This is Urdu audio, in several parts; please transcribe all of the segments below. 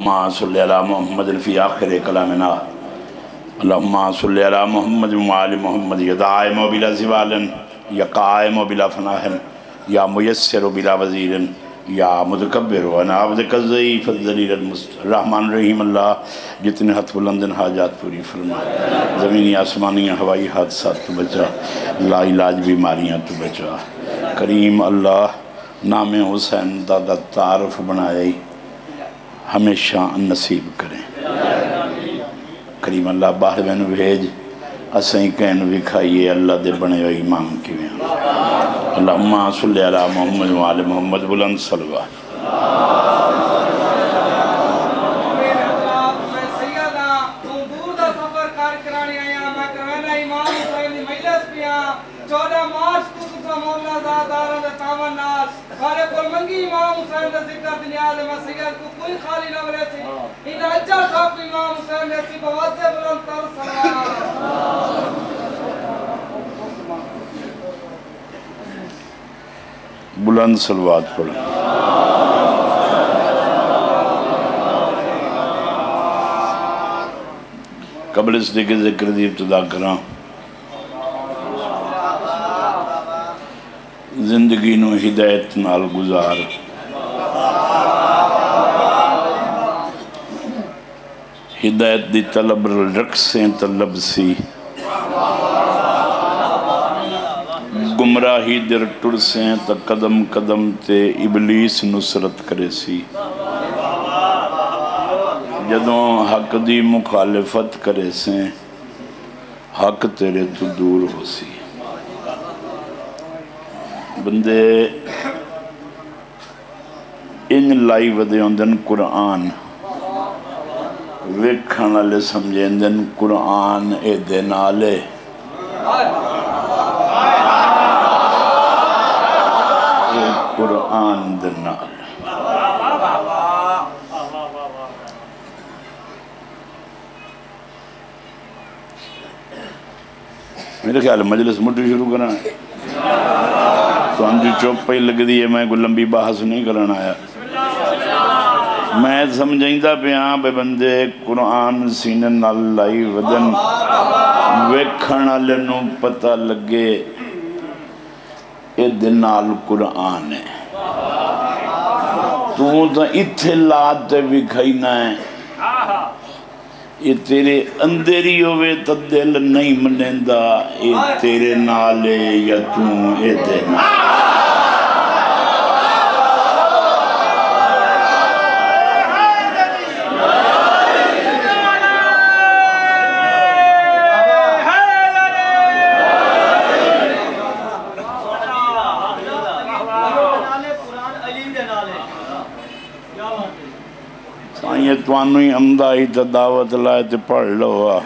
اللهم صل على محمد في آخر كلامنا. اللهم صل على محمد وعلى محمد. يا دائم بلا زوال، يا قائم بلا فناء، يا ميسر بلا وزير یا متکبر وانا عبدک الضعیف الذلیل الرحمن الرحیم اللہ جتنے ہاتھ بلندن حاجات پوری فرما. زمینی آسمانی ہوائی حادثات تو بچا. لا علاج بیماریاں تو بچا. کریم اللہ نام حسین دادا تعارف بنائے. ہمیشہ نصیب کریں۔ کریم اللہ، باہر میں بھیج، اسیں کہن وکھائیے اللہ دے بنے ہوئی امام کی میں اللہم صلی علی محمد و وعلی محمد بلند صلوہ چودہ مارچ کو تسا مولا زادارہ دے تاون نال سارے کل منگی امام حسین دے ذکر دنیا دے مسیحیت کو کوئی خالی نہ مرے تھی۔ ان اجا خواب امام حسین دے سی بوازے بلند تر سلام۔ بلند سلوات پڑھیں قبل اس دے کے ذکر دی ابتدا کراں۔ زندگی نو ہدایت نال گزار۔ ہدایت دی طلب رکسیں طلب سی گمراہی در ٹرسیں تا قدم قدم تے ابلیس نصرت کرے سی۔ جدوں حق دی مخالفت کرے سیں، حق تیرے تو دور ہو سی۔ بندے ان لائی ودے ہوندن قرآن، ویکھن والے سمجھیں قرآن اے دے نالے۔ اے قرآن دے نال میرے خیال مجلس مٹی شروع کرنا ہے۔ تو ہم جو چوپ پہ لگ دی ہے میں کوئی لمبی بحث نہیں کرنا آیا میں سمجھیں دا پہ ہاں بے بندے قرآن سینہ نالائی ودن ویکھن لنو پتہ لگے اے دنال قرآن ہے تو تو اتھے لاتے بھی کھائینا ہے یہ تیرے اندری ہوئے تا دل نہیں منندہ یہ تیرے نالے یا توں اے دینا سائیں ہی امدہ ہی تا دعوت لائے تے پڑھ لو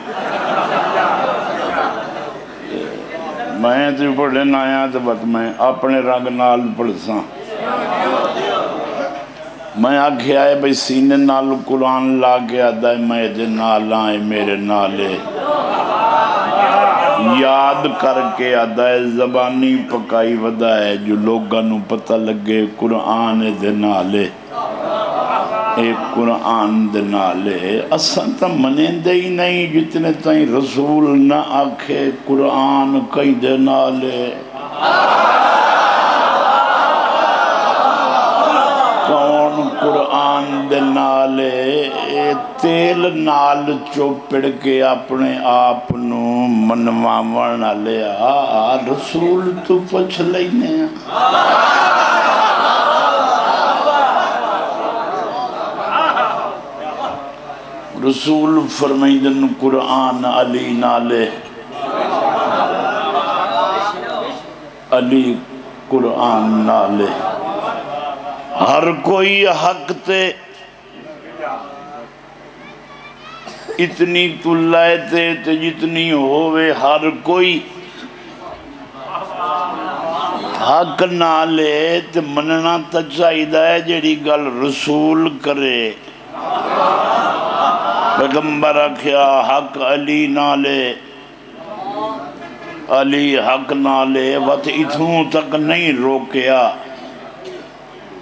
میں تے پڑھے نہ آیا تے بات میں اپنے رنگ نال پڑھ ساں میں آگے آئے بھئی سینے نال قرآن لا کے آدھا ہے، میں دے نال آئے، میرے نالے۔ یاد کر کے آدھا ہے، زبانی پکائی ودا ہے، جو لوگاں نو پتہ لگے قرآن دے نالے۔ اے قرآن دے نالے، اساں تا منیں دے ہی نہیں جتنے تائیں رسول نہ آکھے قرآن کئی دے نالے۔ کون قرآن دے نالے؟ تیل نال چوپڑ کے اپنے آپ نو منواون والے رسول تو پچھ لینے رسول فرمیدن قرآن علی نالے۔ علی قرآن نالے۔ ہر کوئی حق تے اتنی تو لائے تے تے جتنی ہووے، ہر کوئی حق نالے تے مننا تا چاہیدہ ہے جیڑی گل رسول کرے۔ پیغمبر کیا حق علی نالے۔ علی حق نالے وت اتھوں تک نہیں روکیا۔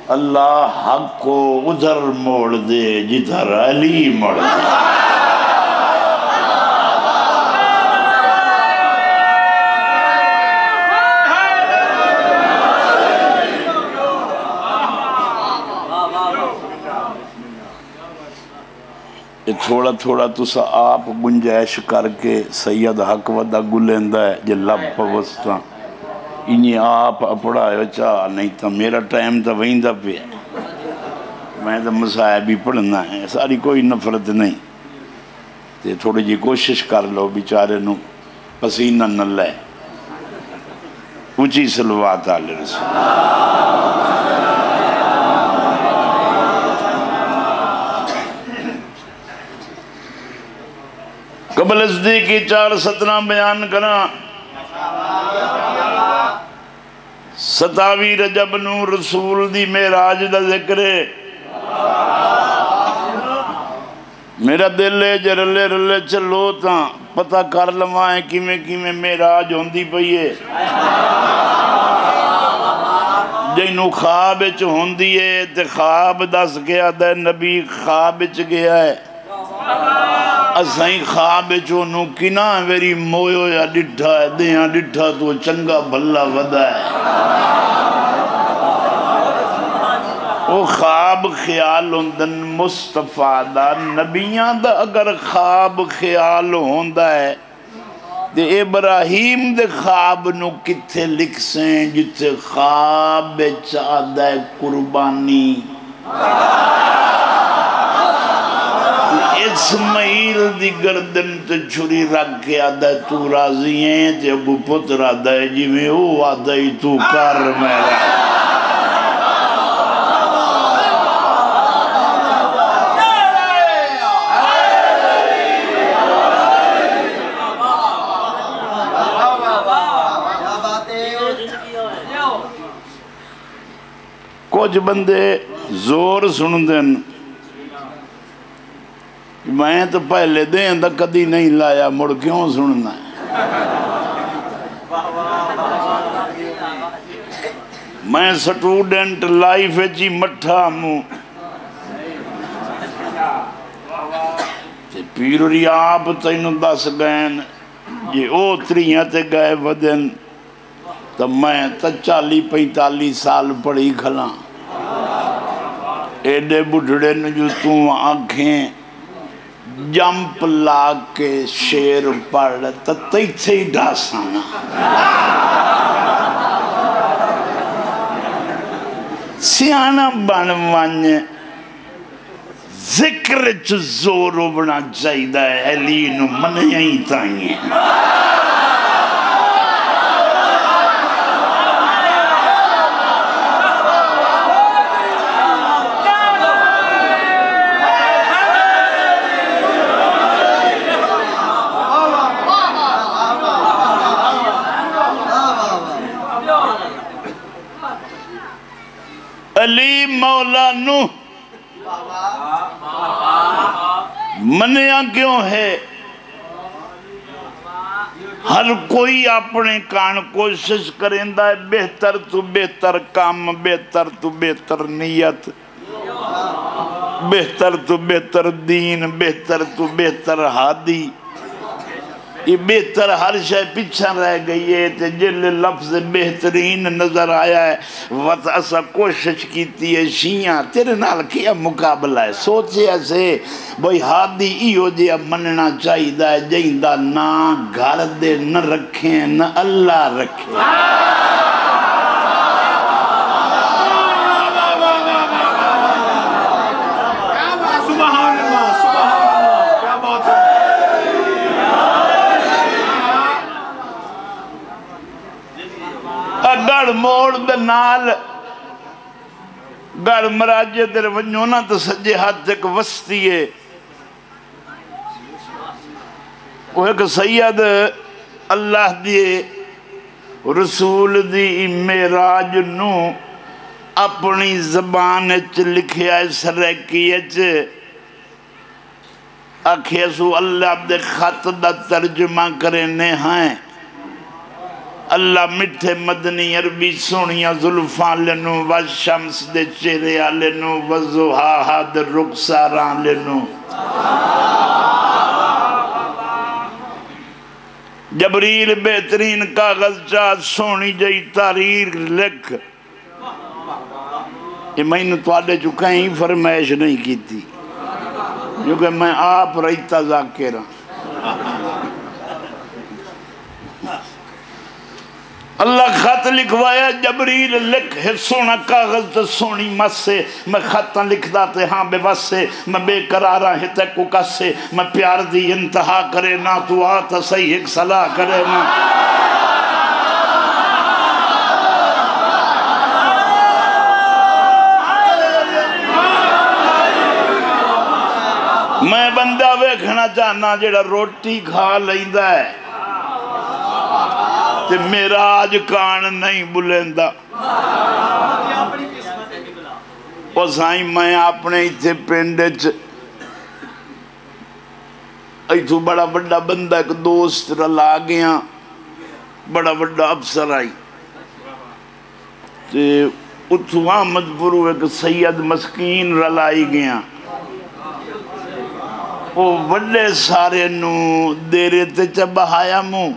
اللہ حق کو ادھر موڑ دے، جدھر علی موڑ دے یہ تھوڑا تھوڑا تسا آپ گنجائش کر کے سید حق ودا گلندہ ہے، جے لب پوستا۔ انہیں آپ اپڑا ہے چاہ نہیں تا میرا ٹائم تا وہیں دا پہ میں تو مسائب ہی پڑھنا ہے، ساری کوئی نفرت نہیں۔ تے تھوڑی جی کوشش کر لو بیچارے نو، پسینہ نہ لے۔ اونچی سلوات آلے رسول۔ قبل ازدی کی چار ستنا بیان کرنا ستاوی رجب نو رسول دی میراج دا ذکر ہے۔ میرا دل ہے جے رلے رلے چلو تا پتہ کر لمائیں کیمیں کیمیں میراج ہوندی پئیے جنہوں خواب چ ہوندی ہے تے خواب دس گیا دے نبی خواب چ گیا ہے۔ سبحان اللہ اسائیں خواب چونو کنا ویری مویو یا ڈٹھا ہے دیاں ڈٹھا تو چنگا بھلا ودا ہے۔ او خواب خیال ہوندن، مصطفیٰ دا، نبیاں دا اگر خواب خیال ہوندا ہے، تے ابراہیم دے خواب نو کتھے لکھ سیں جتھے خواب چاہدہ ہے قربانی۔ اسماعیل دی گردن تے چھری رکھ کے آدھا ہے، تو راضی ہیں تے ابو پتر آدھا ہے جی میں او آدھا ہی تو کر میرا کچھ بندے زور سن دن میں تو پہلے دیں دا کدی نہیں لایا، مڑ کیوں سننا؟ ہے میں سٹوڈنٹ لائف جی مٹھا مو پیروری آپ تینوں دس گئن، یہ او تریاں تے گئے ودن۔ تو میں تا چالی پینتالی سال پڑھی کھلا ایڈے بڑھڑے نجو تو آنکھیں۔ جمپ لاگ کے شیر پڑھ تا تیتھے ہی ڈاسانا سیانا بن ون ذکر چ زور بنا چاہیے علی نو منیا ہی تائیں علی مولا نو منیا کیوں ہے؟ ہر کوئی اپنے کان کوشش کریندا ہے، بہتر تو بہتر کام، بہتر تو بہتر نیت۔ بہتر تو بہتر دین، بہتر تو بہتر ہادی۔ یہ بہتر ہر شے پیچھا رہ گئی ہے تے جل لفظ بہترین نظر آیا ہے۔ وقت اسا کوشش کیتی ہے شیعہ، تیرے نال کیا مقابلہ ہے؟ سوچے ایسے بھئی ہادی ایو جیا مننا چاہیدا ہے جہندہ نہ گھر دے نہ رکھیں، نہ اللہ رکھیں سبحان اللہ سبحان اللہ کیا بات ہے گڑ موڑ دے نال. گڑ مراجے در ونجونا تو سجے ہاتھ تک وستی ہے. وہ ایک سید اللہ دیے رسول دی میراج نو اپنی زبان چ لکھیا ہے سریکی چ آکھے سو اللہ دے خط دا ترجمہ کرنے ہیں اللہ مٹھے مدنی عربی سونیاں ظلفان لنو والشمس دے چہرے لنو وزوہا دے رخساران لنو۔ جبریل بہترین کاغذ چاہ سونی جئی تاریر لکھ۔ یہ میں نے تو آدھے چکا ہی فرمائش نہیں کی تھی کیونکہ میں آپ رہتا ذاکر اللہ خط لکھوایا، جبریل لکھ ہے، سونا کاغذ تو سونی مس سے میں خطاں لکھ داتے ہاں بے بس سے میں بے قرارہ ہے تے کو کس سے میں پیار دی انتہا کرے نہ تو آتا صحیح ایک صلاح کرے نہ میں بندہ ویکھنا چاہنا جڑا روٹی کھا لیندہ ہے۔ تے میرا آج کان نہیں بلیندہ او سائیں میں اپنے ایتھے پینڈے چ ایتھو بڑا بڑا بندہ ایک دوست رلا گیا۔ بڑا بڑا افسر آئی۔ تے اتھو آمد پرو ایک سید مسکین رلائی گیا۔ وہ بڑے سارے نو دیرے تے چبہایا مو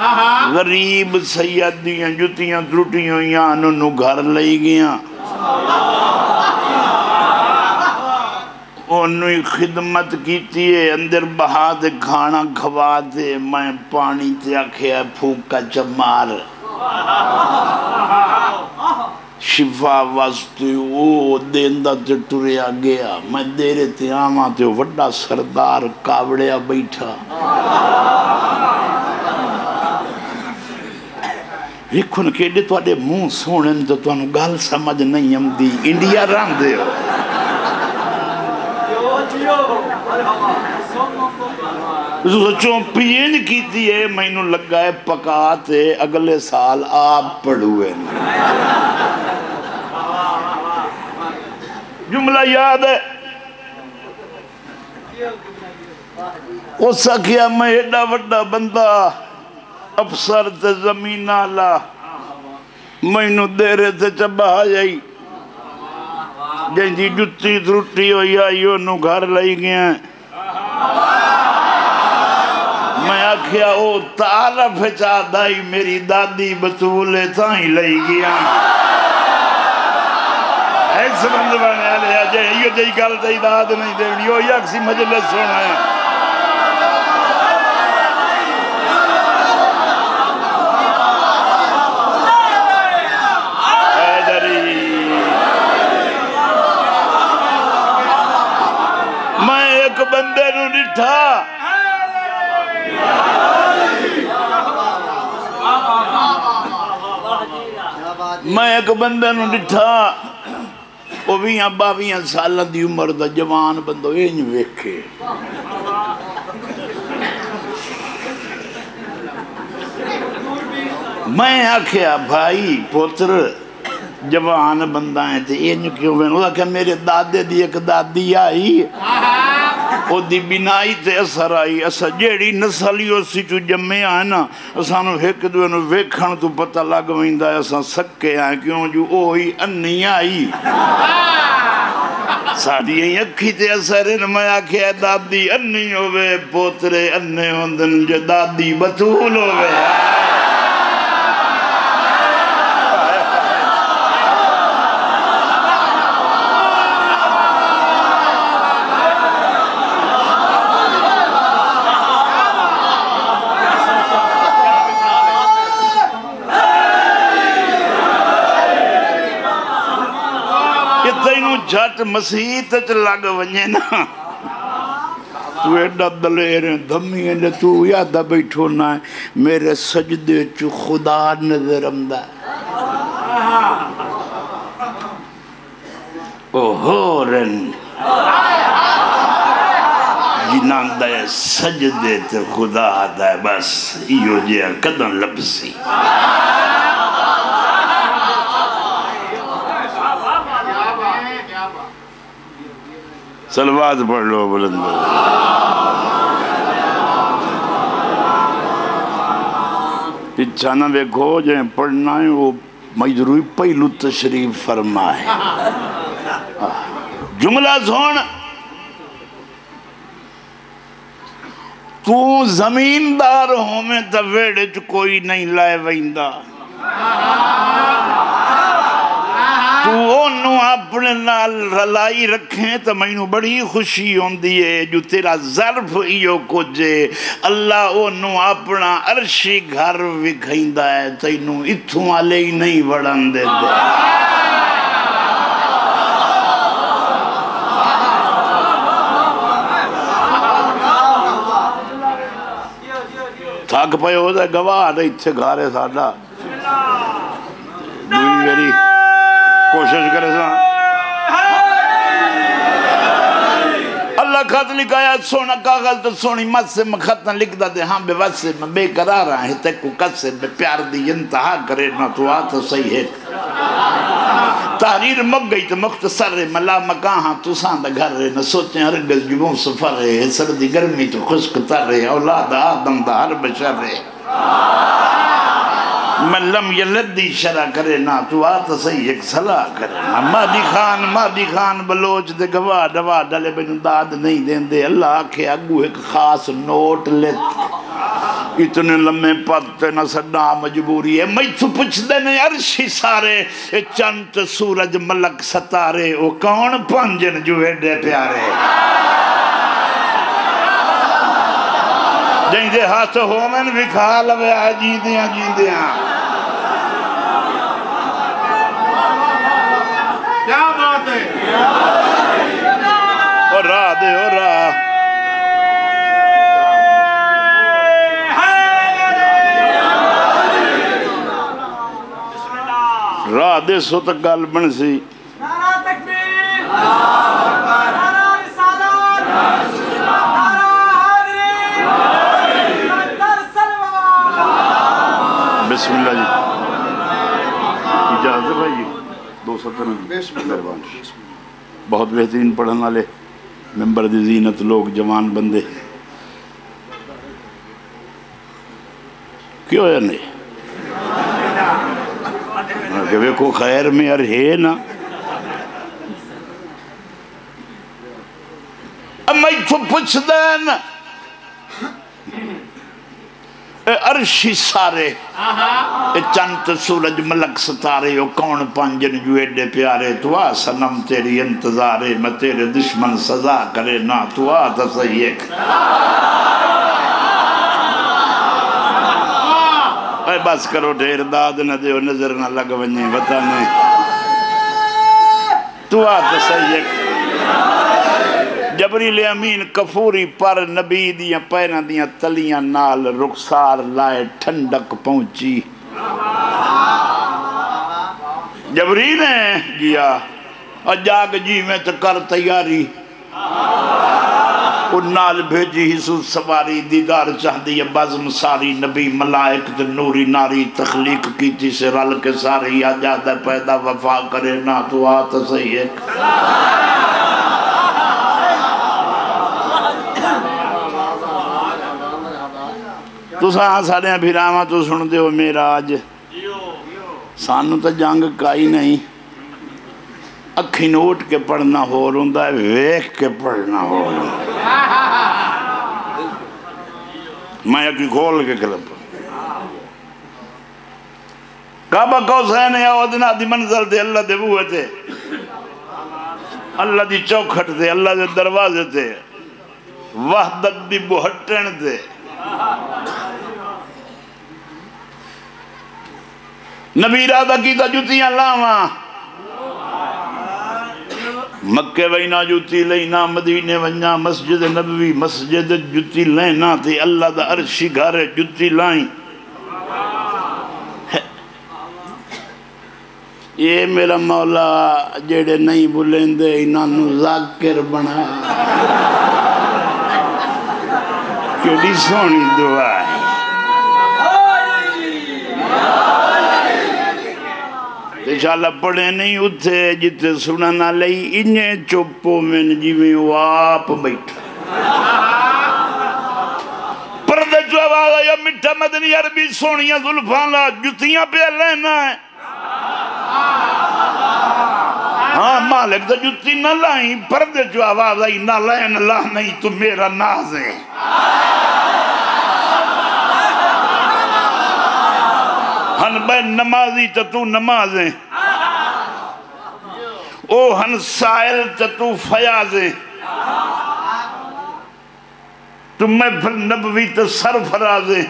غریب سیدیاں جتیاں ترٹیاں یہاں نو گھر لئی گیا انہوں خدمت کیتی ہے، اندر بہا دے کھانا کھوا دے، میں پانی تے آکھیا پھوکا چمار شفا واسطے او دیندہ تے ٹریا گیا۔ میں دیرے تے آما تے وڈا سردار کاوڑیا بیٹھا۔ ویکھن کیڑے تواڈے منہ سونن تو تانوں گل سمجھ نہیں آمدی انڈیا راندے ہو سوچوں پین کیتی ہے مینوں لگا ہے پکا تے اگلے سال آپ پڑھوے جملہ یاد ہے اس کیا میں ایڈا وڈا بندہ افسر تے زمین آلا مینو دیرے تے چبا جائی جن جی جتی ترٹی ہوئی آئی انہوں گھر لئی گیا میں آکھیا، او تعارف چاہدائی میری دادی بطولے تاہی لئی گیا۔ ایسے بندوانے آلے، آجے یہ جائی گل تاہی داد نہیں دیونی یہ یکسی مجلس سونا ہے میں ایک بندے نو نٹھا میں ایک بندے نو نٹھا وہ بھی یہاں باویاں سالہ دی عمر دا جوان بندو اینج ویکھے۔ میں آکھیا، بھائی، پوتر، جوان بندہ ہیں تے اینج کیوں بین وہ کہ میرے دادے دی ایک دادی آئی۔ او دی بینائی تے اثر آئی اسا جیڑی نسلی اسی تو جمعے آئے نا اسانو ایک دوے نو ویکھن تو پتہ لگ ویندا ہے اسا سکے آئے کیوں جو اوہی انی آئی ساڑی یہ اکھی تے اثر ان میں آکھیا دادی انی ہوئے پوترے انے ہوندن جو دادی بطول ہوئے کہ تینوں جھٹ مسیحت چ لگ ونجے نا تو ایڈا دلیر ہے دھمی ہے تو یادہ بیٹھو نا ہے میرے سجدے چو خدا نظر امدہ اوہو رن جنان دے سجدے تے خدا دے بس ایو جے قدم لبسی سلوات پڑھ لو بلند۔ پچھا نہ ویکھو جائیں پڑھنا ہے، وہ مجروی پہلو تشریف فرمائے۔ جملہ زون تو زمیندار ہوں میں تا ویڑے چ کوئی نہیں لائے ویندہ تو انہوں اپنے نال رلائی رکھیں تو مینو بڑی خوشی ہوندی ہے جو تیرا ظرف ایو کجے اللہ انہوں اپنا عرشی گھر وکھائندہ ہے تو انہوں اتھوں آلے ہی نہیں بڑھن دے دے تھک پہ ہو جائے گواہ نہیں تھے گھارے ساڑھا دوئی میری کوشش کرے سا اللہ خط لکھایا، سونا کاغذ تو سونی مت سے مخطن لکھ دا دے۔ ہاں بے واسے میں بے قرار رہا ہے تے کو کت سے بے پیار دی انتہا کرے۔ نہ تو آتا صحیح ہے۔ تحریر مک گئی تو مختصر ہے۔ ملا مکان ہاں تو ساندہ گھر رہے نہ سوچیں ہرگز جبوں سفر رہے سردی گرمی تو خشک تر رہے اولاد آدم دا ہر بشر رہے من لم یلدی شرع کرے نا تو آتا صحیح ایک صلاح کرے۔ نا مادی خان مادی خان بلوچ دے گواہ دوا ڈلے بینو داد نہیں دین دے اللہ آکھے، اگو ایک خاص نوٹ لیت اتنے لمحے پتے نہ سڈا مجبوری ہے۔ میں تو پوچھ دے نے، عرشی سارے، اے چنت سورج ملک ستارے، او کون پنجن جو ایڈے پیارے؟ جائیں دے ہاتھ ہو میں نے وکھا لوے آ جیندیاں۔ ہے اور راہ دے اور راہ راہ دے سو تک گل بن سی بسم اللہ جی اجازت بھائی دو ستر مہربان بہت بہترین پڑھن والے ممبر دی زینت لوگ جوان بندے۔ کیوں ہے نہیں؟ کہ ویکو خیر میں ار ہے نا۔ اب میں تو پوچھ دین اے عرشی سارے۔ اے چند سورج ملک ستارے او کون پانجن جو ایڈے پیارے؟ تو آ سنم تیری انتظارے میں تیرے دشمن سزا کرے نا تو آ تا ایک اے بس کرو ڈھیر داد نہ دیو نظر نہ لگ ونجے بتانے تو آ تا ایک جبریل امین کفوری پر نبی دیاں پیرہ دیاں تلیاں نال رخسار لائے ٹھنڈک پہنچی۔ جبریل نے گیا اور جاگ جی میں تو کر تیاری۔ ان نال بھیجی حسوس سواری، دیدار چاہدی ہے، بزم ساری، نبی ملائک تے نوری ناری تخلیق کیتی سے رل کے ساری آجاد پیدا وفا کرے نا تو آتا صحیح ایک تو ساں سارے بھیراما تو سن دے ہو میرا آج سانو تو جنگ کائی نہیں اکھی نوٹ کے پڑھنا ہو رہا ہے ویک کے پڑھنا ہو رہا میں کھول کے کلپ کعبہ کوسین یا ودنا دی منزل دے اللہ دے بوئے تھے اللہ دی چوکھٹ دے اللہ دے دروازے تھے وحدت دی بہٹن دے نبی ارادہ کی تا جتیاں لاواں۔ مکے وینا جتی لینا مدینے ونجا مسجد نبوی، مسجد جتی لینا تے اللہ دا عرشی گھر جتی لائیں۔ یہ میرا مولا جیڑے نہیں بلیں دے انہوں ذاکر بنا۔ کیڑی سونی دعا ہے انشاءاللہ پڑھے نہیں اتھے جتے سننا لئی انہیں چپو میں جی میں وہ آپ بیٹھا پردے جو آواز آیا مٹھا مدنی عربی سونیاں ظلفان لا جتیاں پہ لینا ہے ہاں مالک تو جتی نہ لائیں، پردے جو آواز آئی، نہ لین اللہ نہیں تو میرا ناز ہے۔ ہن بے نمازی تو تو نماز ہے او ہن سائل تو تو فیاض ہے تم میں پھر نبوی تو سرفراز ہے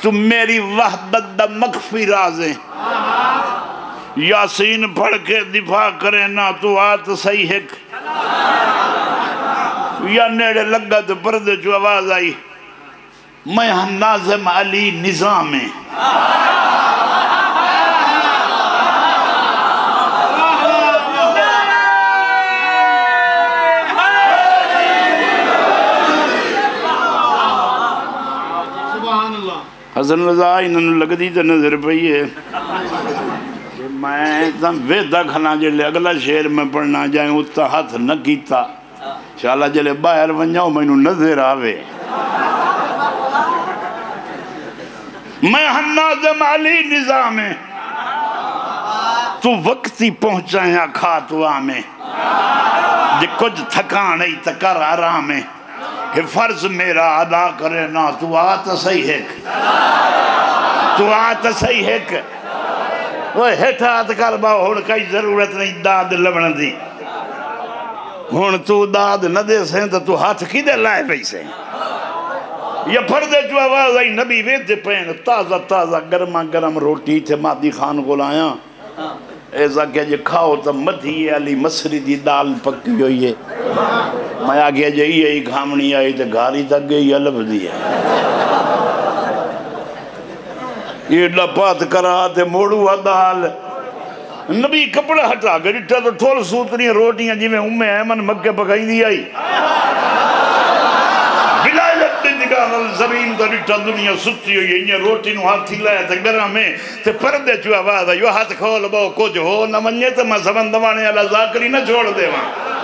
تم میری وحدت دا مخفی راز ہے یاسین پڑھ کے دفاع کرے نا تو آت صحیح ہے۔ یا نیڑے لگا تو پردے جو آواز آئی۔ میں ہم ناظم علی نظام ہیں۔ اللہ۔ حسن رضا انہوں لگ دی تو نظر پئی ہے۔ میں تم ویدہ کھنا جلے، اگلا شیر میں پڑھنا جائیں اتھا ہاتھ نہ کیتا۔ شاءاللہ جلے باہر ونجاؤ میں انہوں نظر آوے۔ میں ہم ناظم علی نظام ہے تو وقتی پہنچا کھاتوا میں۔ جے کچھ تھکان ای تکر آرام ہے۔ کہ فرض میرا ادا کرے نا، تو آت صحیح ہے۔ تو آت صحیح ہے۔ وہ ہیٹھا آت کر با ہون کئی ضرورت نہیں داد لبن دی ہون تو داد نہ دے سیں تو ہاتھ کی دے لائے بھئی سیں یا پردے جو آواز آئی نبی ویدے پین تازہ تازہ گرما گرم روٹی تھے مادی خان کو لایا ایسا کہ جے کھاؤ تو مدھی علی مصری دی دال پکی ہوئی ہے میں آگیا جے یہ ہی گھامنی آئی تو گھاری تک گئی علب دی ہے یہ لپات کرا تے موڑو دال نبی کپڑا ہٹا گئی ٹھا تو ٹھول سوتنی روٹیاں جی میں امیں ایمن مکہ پکائی دی آئی بلائے لگتے نگاہ زمین تو ڈٹھا دنیا ستی ہوئی ہے روٹی نو ہاتھ تھی لائے تے گرہ میں تے پردے چو آواز ہے یو ہاتھ کھول باؤ کچھ ہو نہ منجے تے میں سمندوانے اللہ ذاکری نہ چھوڑ دے وہاں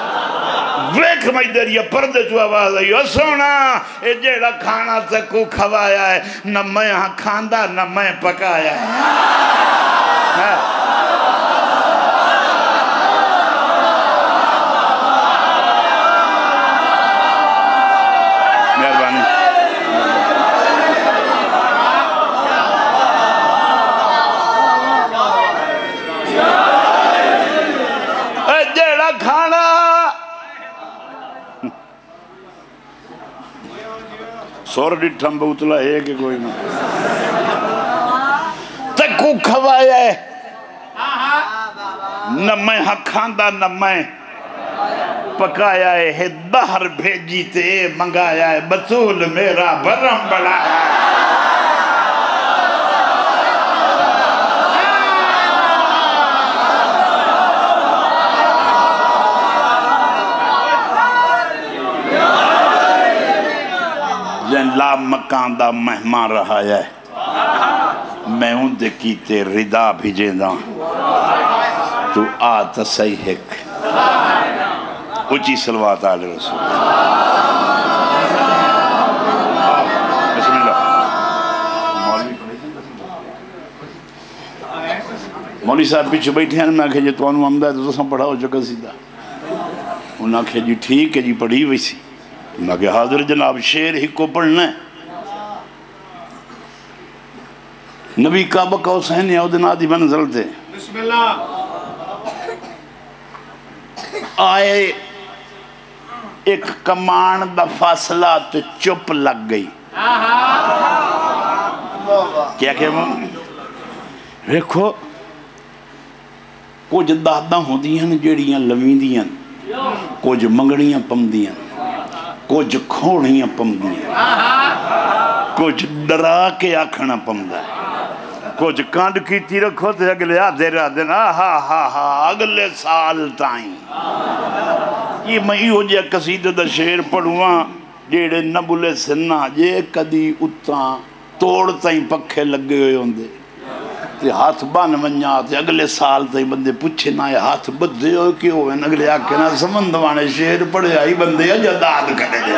ویکھ میں دریا پردے تو آواز آئی سونا، اے جیڑا کھانا تکو کھوایا ہے، نہ میں ہاں کھاندہ نہ میں پکایا ہے ہاں مہربانی اے جیڑا کھانا سور ڈٹھم بوتلا ہے کہ کوئی نہ۔ تکو کھوایا ہے نہ میں ہاں کھاندہ نہ میں پکایا ہے دہر بھیجی تے منگایا ہے بطول میرا برم بڑا ہے۔ جن لا مکان دا مہمان رہا ہے۔ میں ان دے کیتے ردا بھیجے دا تو آتا صحیح ایک اچھی سلوات آل رسول۔ بسم اللہ۔ مولوی صاحب پیچھے بیٹھے ہیں، میں آکھے جی تو انو آمدہ ہے تو سم پڑھاؤ جگہ سیدھا انہوں آکھے جی ٹھیک ہے جی پڑھی ہوئی سی۔ انہوں آکھے حاضر جناب شیر ہی کو پڑھنا ہے۔ نبی کعبہ کا حسین ہے ادھن آدھی منزل تھے۔ بسم اللہ۔ آئے ایک کمان دا فاصلہ تو چپ لگ گئی۔ کیا کہ وہ دیکھو کچھ دادا ہوندیاں جڑیاں لویندیاں کچھ منگڑیاں پمدیاں کچھ کھوڑیاں پمدیاں کچھ ڈرا کے آکھنا پمدا ہے کچھ کانڈ کیتی رکھو تے اگلے آدھے رہا دینا ہاں ہاں ہاں اگلے سال تائیں یہ میں ہو جے قصیدہ دا شیر پڑھواں جیڑے نبولے سننا جے کدی اتاں توڑ تائیں پکھے لگے ہوئے ہوندے تے ہاتھ بان ونجا تے اگلے سال تائیں بندے پوچھے نہ یہ ہاتھ بدھے ہوئے کیوں ہیں اگلے آکے نہ سمندوانے شیر پڑھے آئی بندے اجا داد کرے دے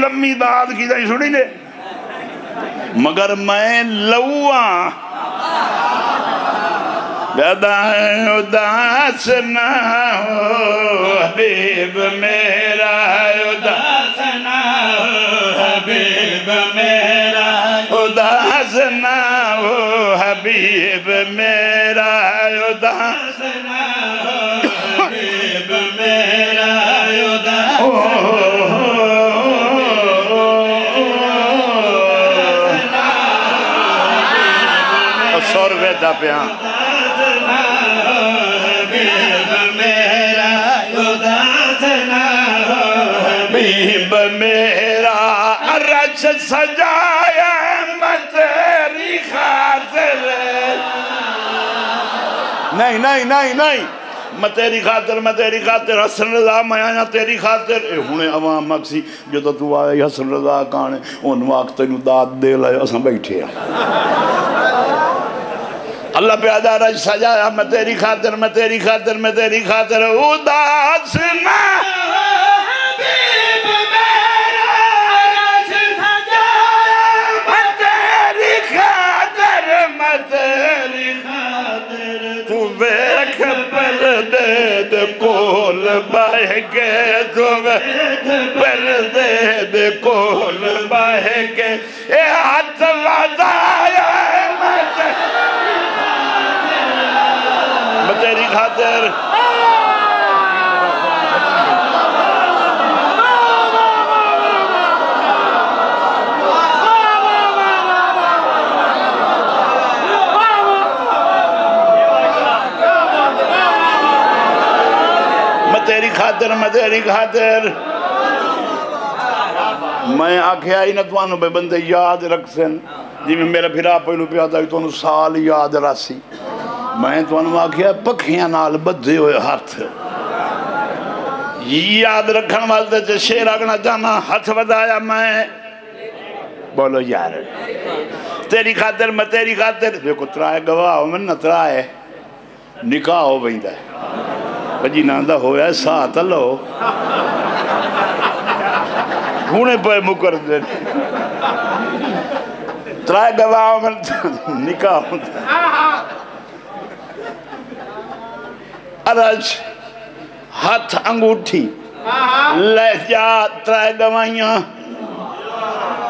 لمی داد کی دائی سنی نے۔ مگر میں لوہاں گدائیں اداس نہ ہو، حبیب میرا اداس۔ نہ ہو حبیب میرا اداس نہ ہو حبیب میرا اداس نہ ہو حبیب میرا اداس سو نہیں نہیں نہیں نہیں۔ میں تیری خاطر، میں تیری خاطر، حسن رضا، میں آیا تیری خاطر۔ اے ہونے عوام مکسی جو تو تو آیا حسن رضا کانے ان وقت تینو داد دے لائے اساں بیٹھے ہیں اللہ پہ آدھا رج سجایا، میں تیری خاطر، میں تیری خاطر، میں تیری خاطر۔ اداس نہ کول باہ کے پردے دے کول باہ کے۔ اے ہاتھ وضایا میں تیری خاطر میں تیری خاطر میں تیری خاطر۔ میں آکھیا ہی نہ بے بندے یاد رکھ سن جی میں میرا پھرا پہلو پہ آتا ہے تو انہوں سال یاد راسی۔ میں تو انہوں آکھیا، پکھیاں نال بدھے ہوئے ہاتھ۔ یاد رکھن والدے چے شیر آگنا جانا ہاتھ بدایا میں۔ بولو یار، تیری خاطر، میں تیری خاطر۔ دیکھو، ترائے گواہ ہو، میں نہ ترائے، نکاح ہو بہندہ ہے۔ بجی ناندہ ہویا ہے ساتھ لو ہونے پہ مکر دے ترائے گواہ میں نکاح ہوتا ہے عرج ہاتھ انگوٹھی لہجہ ترائے گوائیاں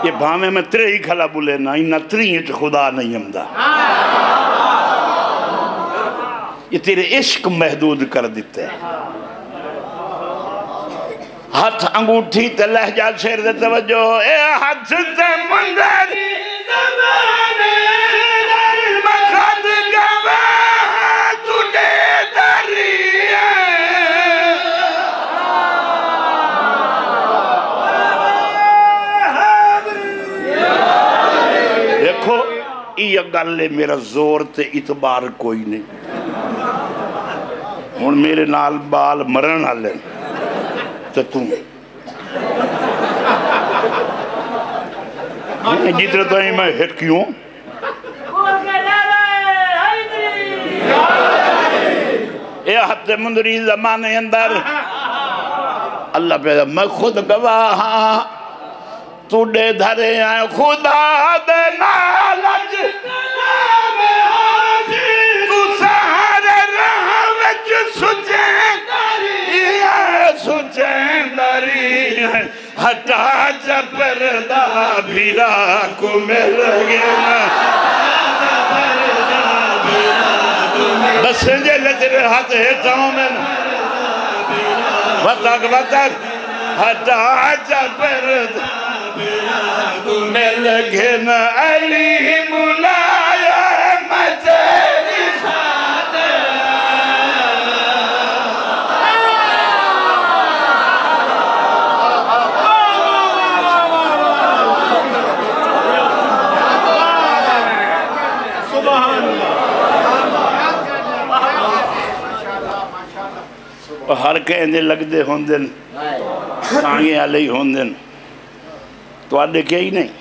یہ بھامے میں ترے ہی کھلا بولے نا انہ تری ہیں خدا نہیں ہمدہ آہ یہ تیرے عشق محدود کر دیتے ہیں۔ ہاتھ انگوٹھی تے لہجہ شیر دے توجہ۔ اے ہاتھ تے مندر زمانے دیکھو، یہ گلے میرا زور تے اتبار کوئی نہیں۔ ہن میرے نال بال مرن والے تو جی جتنے تائیں میں ہٹ کیوں؟ اے حد مندری زمانے اندر۔ اللہ پہ میں خود گواہ ہاں۔ تُڈے دھرے آئے خدا دے نالج داری ہٹا جا پردہ بھیرا کو مل گیا۔ بس جے لچرے ہاتھ ہٹاؤں میں۔ وطاق وطاق ہٹا جا پردہ مل گھن علی ملایا میں تیری سبحان اللہ ہر کہندے لگ دے ہوندن سانگے آلے ہی ہوندن تو آدھے کیا ہی نہیں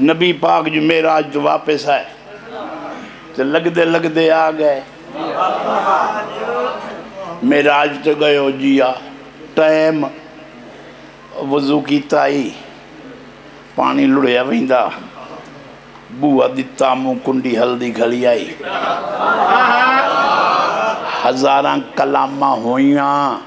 نبی پاک جو میرا آج تو واپس آئے تو لگ دے لگ دے آ گئے میرا آج تو گئے ہو جیا ٹائم وضو کیتا آئی پانی لڑیا ویندا بوا دتا منہ کنڈی ہلدی گھلی آئی ہزاراں کلامہ ہویاں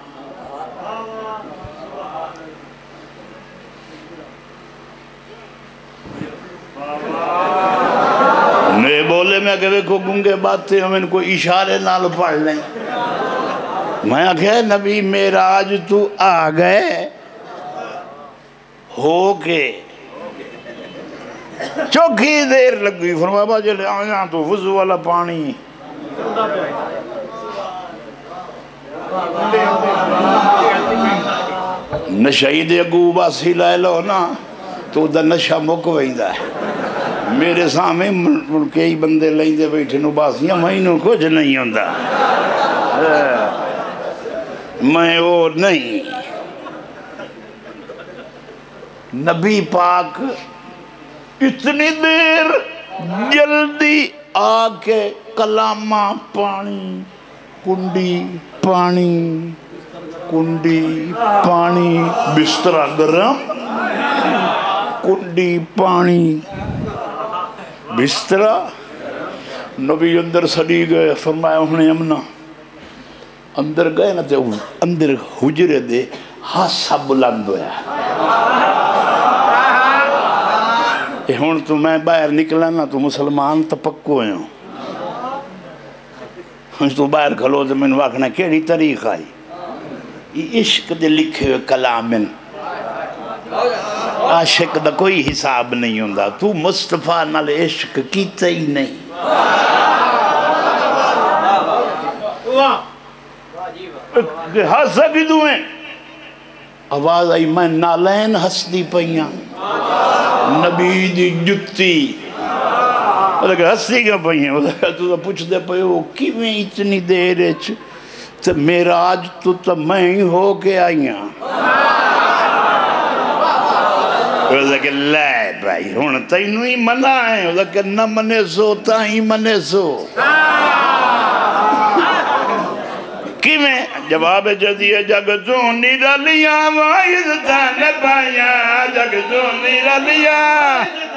نے بولے میں کہ کو گنگے باتیں ہم ان کو اشارے نال پڑھ لیں۔ میں آگے نبی میراج تو آ گئے۔ ہو کے۔ چوکھی دیر لگ گئی فرمایا با جلے آیا تو وضو والا پانی۔ نشہی دے اگو باسی لائے لو نا، تو دا نشہ مک ویندہ ہے۔ میرے سامنے ملکے ہی بندے لائیں دے بیٹھے نو باسیاں مہینوں کچھ نہیں ہوندہ میں وہ نہیں۔ نبی پاک اتنی دیر جلدی آ کے کلامہ پانی کنڈی پانی کنڈی پانی بسترہ گرم کنڈی پانی بسترہ نبی اندر سڑی گئے فرمایا انہیں امنا اندر گئے نا تو اندر حجرے دے ہاسا بلند ہویا اے ہون تو میں باہر نکلا نا تو مسلمان تو پکو ہیں ہوں تو باہر کھلو تو میں واقعنا کیڑی طریق آئی یہ عشق دے لکھے ہوئے کلامن۔ عاشق دا کوئی حساب نہیں ہوندہ تو مصطفیٰ نال عشق کیتا ہی نہیں۔ ہسا بھی دوئیں آواز آئی، میں نالین ہس دی پئیاں۔ نبی دی جتی۔ لیکن ہسی کیا پئیاں تو پوچھ دے پئے ہو کیویں اتنی دیر اچ تو میراج تو تو میں ہی ہو کے آئیاں وہ کہ لے بھائی ہون تینو ہی منع ہے وہ کہ نہ منے سو تا ہی منے سو کی جواب جدی جگ زونی رلیاں وائز تن پایا جگ زونی رلیاں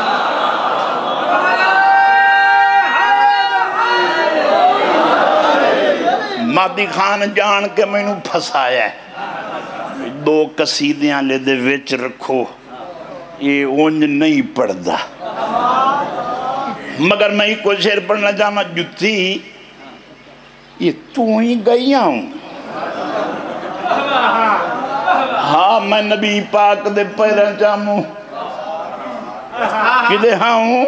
مادی خان جان کے میں نو پھسایا ہے۔ دو قصیدیاں لے دے وچ رکھو، یہ اونج نہیں پڑھ دا مگر میں ہی کوئی شیر پڑھنا جانا جتی، یہ تو ہی گئیاں ہوں۔ ہاں میں نبی پاک دے پیریں جاموں کدے ہاں ہوں؟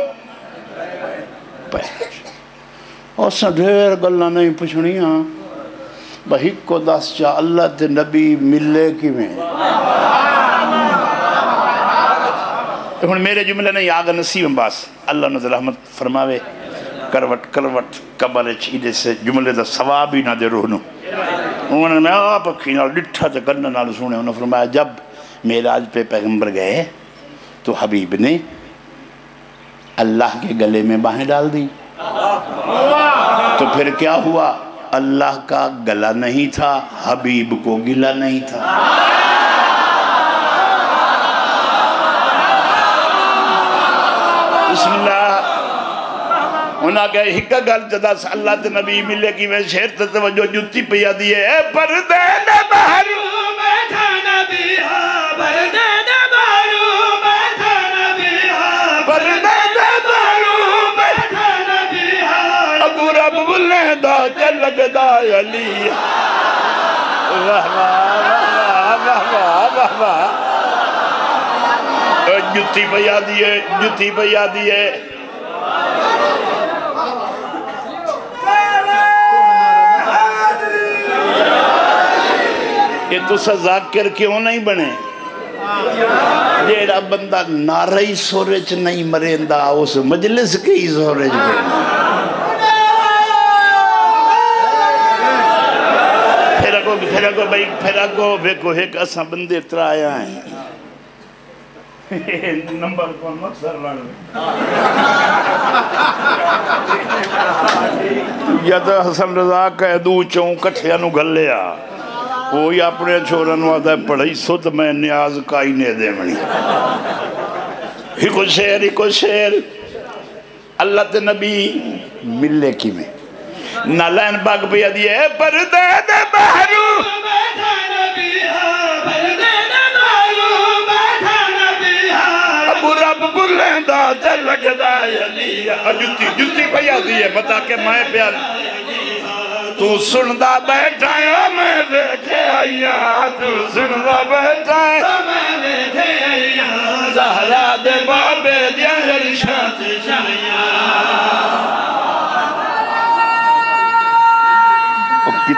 اور سا ڈھیر گلہ نہیں پچھنیاں بہی کو دس چاہ اللہ تے نبی ملے کی میں ہن میرے جملے نہیں آگا نصیب باس اللہ نظر رحمت فرماوے، کروٹ کروٹ، قبر چیدے سے جملے دا ثواب ہی نہ دے روح نو۔ انہوں نے میں آپ اکھی نال، ڈٹھا تے کرنے نال سنے انہوں نے فرمایا، جب میراج پہ پیغمبر گئے، تو حبیب نے اللہ کے گلے میں باہیں ڈال دی تو پھر کیا ہوا؟ اللہ کا گلا نہیں تھا، حبیب کو گلا نہیں تھا۔ بسم اللہ انہاں کہا ہکا گل جدا سے اللہ تے نبی ملے کی میں شہر تے توجہ جتی پیا دیئے اے پردے نے بہرو بیٹھا نبی ہاں پردے چل لگدا علی۔ واہ واہ واہ واہ واہ واہ جتی پیا دیئے جتی پیا دیئے یہ تو سا ذاکر کیوں نہیں بنے؟ جیڑا بندہ نارئی سورے چ نہیں مریندا، اس مجلس کی سورے چ پھر اگو پھر اگو بھائی، پھر اگو، ویکو ایک اساں بندے ترایا ہیں۔ نمبر کون مقصر لڑ یا تو حسن رضا کہہ دو چون کٹھیا نو گلیا کوئی اپنے چھوڑن وعدہ ہے پڑھائی سود میں نیاز کائی نے دے منی ہی کو شیر، ہی کو شیر۔ اللہ تے نبی ملے کی میں؟ نہ لین باغ پہ دیئے پردے دے بہرو ابو رب بلیں دا تے لگ یلی جتی جتی پہ دیئے بتا کہ میں پیار۔ تو سندا بیٹھا ہے میں دیکھے آیا تو سندا بیٹھا ہے۔ میں دیکھے آیا زہرا دے بابے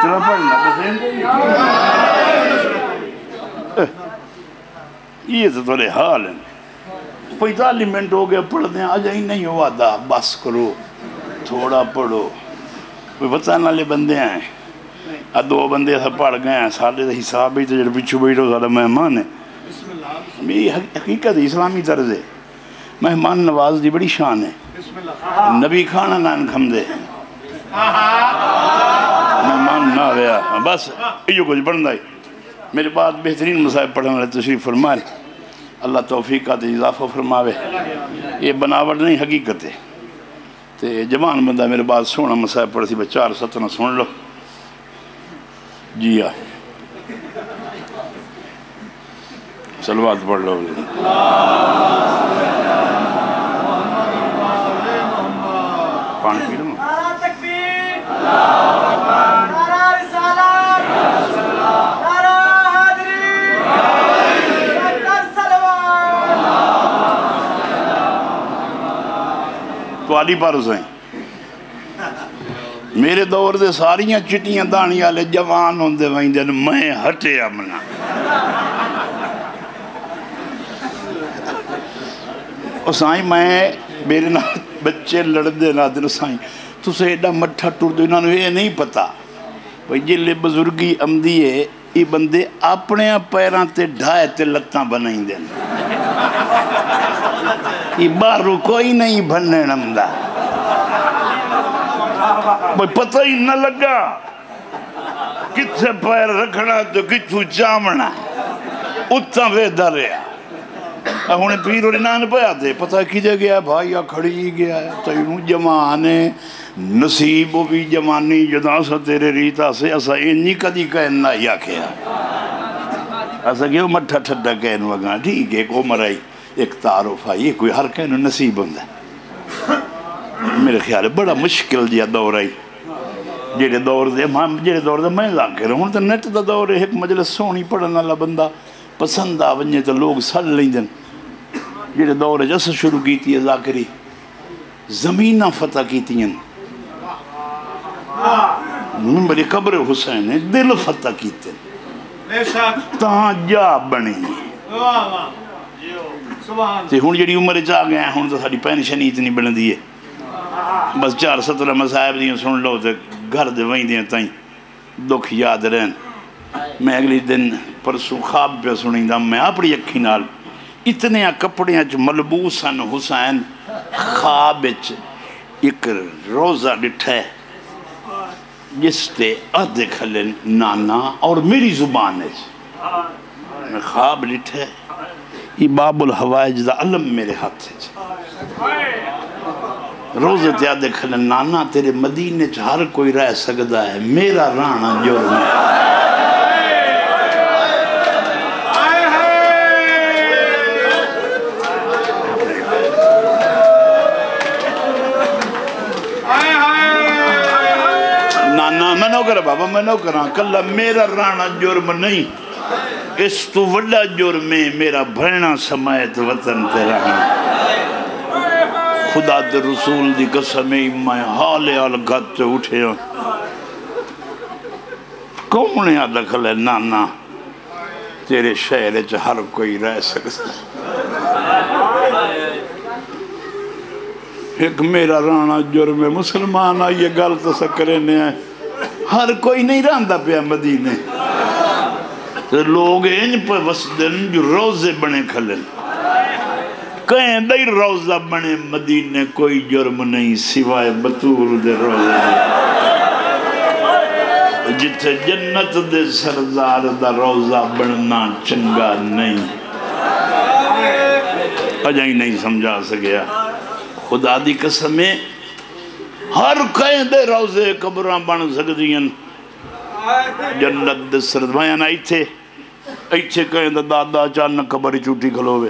کتنا پڑھنا پسند یہ تو تھوڑے حال ہیں۔ پینتالیس منٹ ہو گئے پڑھ دیں آج ہی نہیں ہوا دا۔ بس کرو، تھوڑا پڑھو۔ کوئی بتانے والے بندے ہیں۔ دو بندے ایسا پڑھ گئے ہیں۔ سارے دا حساب ہی تو جڑے پچھو بیٹھو سارا مہمان ہے۔ میری حقیقت اسلامی طرز ہے۔ مہمان نواز دی بڑی شان ہے۔ نبی کھانا نان کھم دے۔ مہمان نہ آیا بس یہ کچھ پڑھنا ہے۔ میرے بعد بہترین مسائب پڑھنے والے تشریف فرمائے۔ اللہ توفیق کا اضافہ فرماوے۔ یہ بناوٹ نہیں، حقیقت ہے۔ تے جوان بندہ میرے بعد سونا مسائب پڑھ سی چار ستنا سن لو۔ جی ہاں۔ آ سلوات پڑھ لو۔ پانی پی لوں تو علی پر حسین میرے دور دے ساریاں چٹیاں دانی والے جوان ہوندے ویندے نے میں ہٹے امنا۔ او سائیں میں میرے نال بچے لڑدے نہ دل سائیں۔ تو سے ایڈا مٹھا ٹر دو انہوں نے یہ نہیں پتا۔ بھئی جلے بزرگی امدی ہے یہ بندے اپنے پیران تے ڈھائے تے لتاں بنائیں دیں یہ بارو کوئی نہیں بننے نمدہ بھئی پتہ ہی نہ لگا کتھے پیر رکھنا تو کتھو چامنا اتنا وے دریا ہنے پیر اور پہ آتے پتہ کھجے گیا بھائی کھڑی گیا تینوں جمانے نصیب بھی جمانی جدا سا تیرے ریتا سے اسا اینی کدی کہنا یا کیا اسا کیوں مٹھا ٹھڈا کہن وگا ٹھیک ہے ایک عمر ایک تعارف آئی کوئی ہر کہنو نصیب ہوں میرے خیال ہے بڑا مشکل جیا دور آئی۔ جیڑے دور دے ماں جیڑے دور دے میں ذاکر ہوں تو نیٹ دا دور ہے ایک مجلس سونی پڑھنا والا بندہ پسند آ ونجے تو لوگ سل لیں دن جیڑے دور ہے جس شروع کیتی ہے ذاکری۔ زمینہ فتح کیتی ہیں۔ بڑی قبر حسین ہے دل فتح کیتے بے شک۔ تاں جا بنی۔ واہ واہ سبحان تے ہن جڑی عمر چ آ گئے ہن تو ساری پینشن ہی اتنی بندی ہے بس چار سترہ مصاحب دیاں سن لو تے گھر دے وہیں دیاں تائیں دکھ یاد رہن میں اگلی دن پرسوں خواب پہ سنیں دا میں اپنی اکھی نال اتنے کپڑیاں چ ملبوس ہیں حسین خواب چ ایک روزہ ڈٹھا ہے جس تے ادھے کھلے نانا اور میری زبان ہے میں خواب ڈٹھا ہے باب الحوائج دا علم میرے ہاتھ ہے جی۔ روزے تے آدھے کھلے نانا تیرے مدینے چ ہر کوئی رہ سکتا ہے۔ میرا رانا جرم ہے نانا، میں نو کرا بابا، میں نو کرا ہاں۔ کلا میرا رانا جرم نہیں۔ اس تو وڈا جرم ہے، میرا بھینا سمایت وطن تے رہنا خدا دے رسول دی قسمیں میں حال حال گھت اٹھے ہوں کون ہے دخل ہے نانا؟ تیرے شہر چ ہر کوئی رہ سکتا ایک میرا رانا جرم ہے، مسلمان آئیے گل تو سکرے نے۔ ہر کوئی نہیں رہندا پیا مدینے۔ لوگ انج پہ وسدن جو روزے بنے کھلن کہیں دئی روزہ بنے مدینے کوئی جرم نہیں سوائے بطول دے روزے۔ جتھے جنت دے سردار دا روزہ بننا چنگا نہیں۔ اجائی نہیں سمجھا سکیا۔ خدا دی قسمیں ہر کہیں دے روزے قبران بن سکدیاں۔ جنت دے سردوائیاں آئی تھے۔ ایچھے کہیں دا دادا چانک قبری چوٹی کھلوے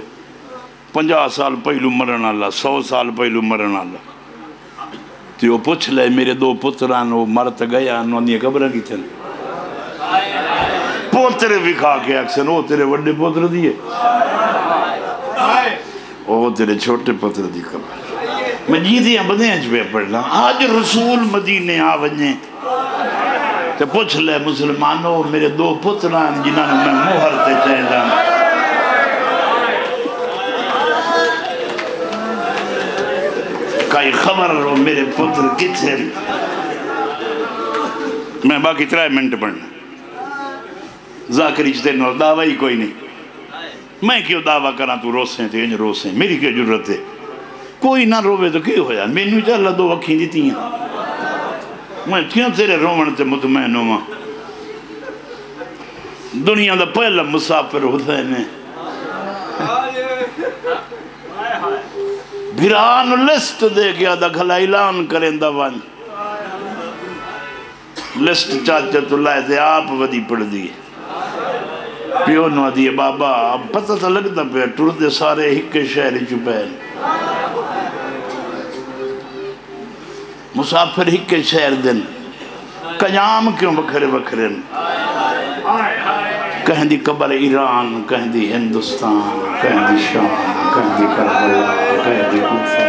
پنجا سال پہلو مرن اللہ سو سال پہلو مرن اللہ تو وہ پوچھ لے، میرے دو پتران وہ مرت گیا، انہوں نے قبرہ کی تھے پوترے بھی کھا کے اکسن وہ تیرے وڈے پوتر دیئے وہ تیرے چھوٹے پتر دی قبر میں جیدیاں بدیں اچھ پہ پڑھنا۔ آج رسول مدینے آونجیں تو پوچھ لے مسلمانوں، میرے دو پتران جنہاں میں مہر تے چاہے جانا کئی خبر رو میرے پتر کتھے؟ میں باقی ترائے منٹ پڑھنا۔ ذاکری چتے نو دعوی کوئی نہیں۔ میں کیوں دعویٰ کرنا تو روسیں تھے انج روسیں میری کیا جرت ہے؟ کوئی نہ روے تو کیوں ہویا؟ میں نو چاہ اللہ دو وقی دیتی ہیں میں کیوں تیرے رومن تے مطمئن ہوں دنیا دا پہلا مسافر حسین ہے بھران لسٹ دے گیا دا گھلا اعلان کریں دا وان لسٹ چاچا تو لائے دے آپ ودی پڑھ دیئے پیو نو دیئے بابا اب پتہ تا لگتا پہ ٹور دے سارے ہکے شہر شہری چپین مسافر ہکے شہر دن۔ قیام کیوں بکھرے بکھرے؟ کہیں دی قبر ایران کہیں دی ہندوستان کہیں دی شام کہیں دی کربلا کہیں دی کوفہ۔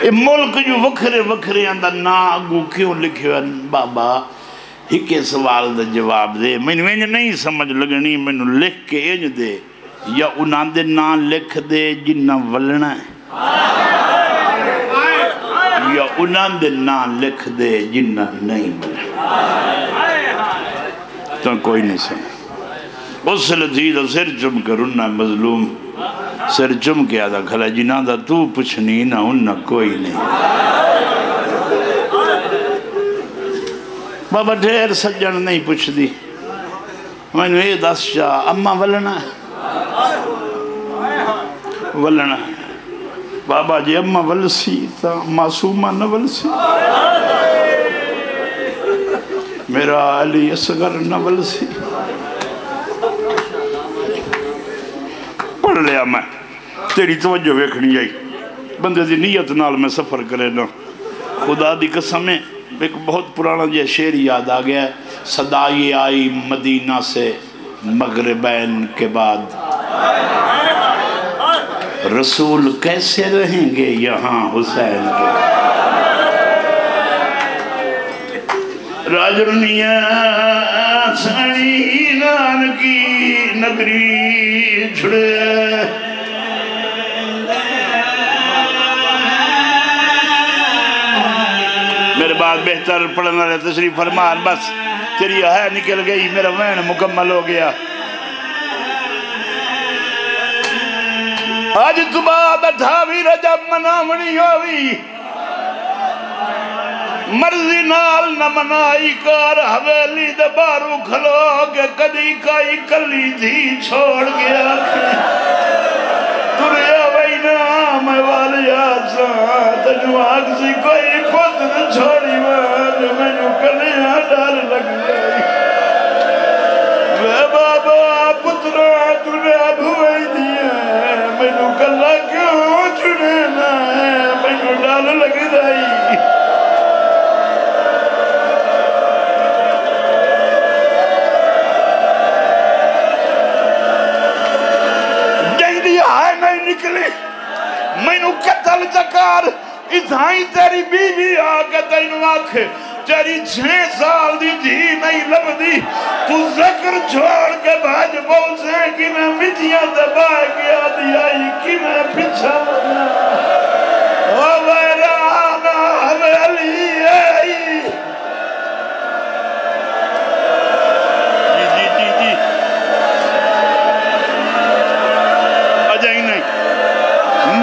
اے ملک جو وکھرے وکھرے اندر نا اگو کیوں لکھے ہیں بابا، ہکے سوال دا جواب دے۔ میں نے نہیں سمجھ لگنی میں نے لکھ کے انج دے۔ یا انہاں دے نا لکھ دے جنہ ولنا ہے۔ یا انہاں دے نا لکھ دے جنہ نہیں ولنا تو کوئی نہیں سمجھ اس لذیذ سر چم کر انہا مظلوم۔ سر چم کے آدھا کھلا جنہ دا تو پچھنی نہ انہا کوئی نہیں۔ بابا ڈھیر سجن نہیں پوچھ دی میں نے یہ دس شاہ اممہ ولنا ہے۔ ولنا ہے۔ بابا جی اممہ ولسی تا معصومہ نہ ولسی۔ میرا علی اصغر نہ ولسی۔ پڑھ لیا میں۔ تیری توجہ ویکھنی آئی۔ بندے دی نیت نال میں سفر کرے نا۔ خدا دی قسمیں ایک بہت پرانا یہ شعر یاد آ گیا ہے۔ صدائی آئی مدینہ سے مغربین کے بعد۔ رسول کیسے رہیں گے یہاں حسین کے؟ راجرنیاں سنی نان کی نگری چھڑے۔ میرے بعد بہتر پڑھنا رہے تشریف فرمان، بس تیری ہے نکل گئی، میرا وین مکمل ہو گیا۔ آج تو بعد اٹھاوی رجب منامنی ہوئی۔ مرضی نال نہ منائی کار، حویلی دے بارو کھلو کے کدی کائی کلی تھی چھوڑ گیا۔ تریا وی نام والی آسا تجو آگسی کوئی پتر چھوڑی وان میں نو کلیا ڈال لگ گئی۔ وے بابا پترا تنے اب ہوئی دیا میں نو کیوں چھڑے نا میں نو ڈال لگ گئی جنگی آئے نہیں نکلی میں قتل چکار اتھائی تیری بیوی آگے تینو آکھ تیری چھے سال دی دھی نہیں لب دی تو ذکر چھوڑ کے بھاج بوسے کی میں مٹیاں دبا کے آدھی آئی کی میں پچھا او ویرانا علی آئی جی جی جی جی۔ اجائی نہیں۔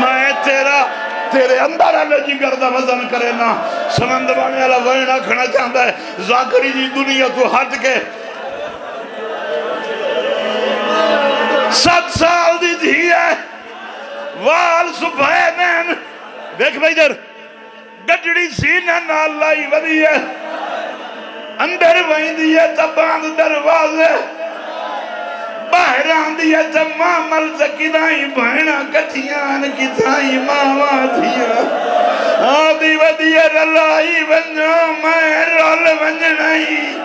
میں تیرا، تیرے اندر جگر دا وزن کرے نا۔ سمند بانے والا وینا کھنا چاہتا ہے۔ زاکری جی دنیا تو ہٹ کے ست سال دی دھی ہے وال سبحینین دیکھ بھائی در گجڑی سینہ نال لائی ودی ہے اندر وہیں دیئے تباند دروازے باہر آندی ہے جب مامل زکیدائی بہنا کٹھیان کی ماما دھیا آدھی ودی ہے رلائی بنجو میں رول بنجنائی